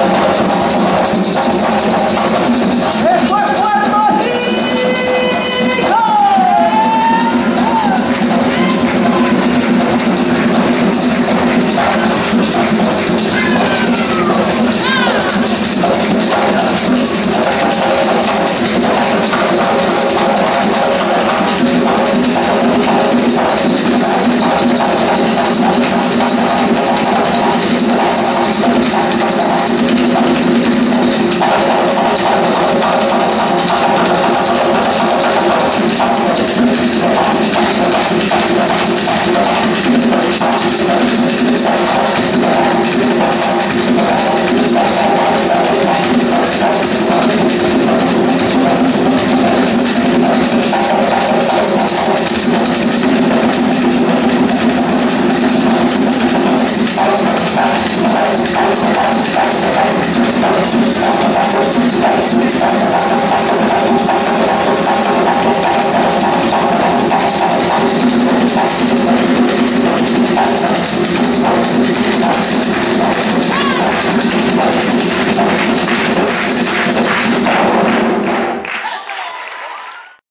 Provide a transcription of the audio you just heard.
아,